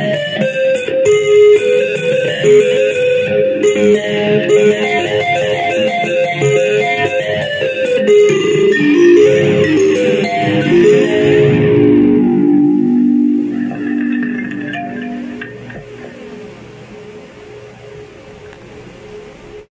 Yeah.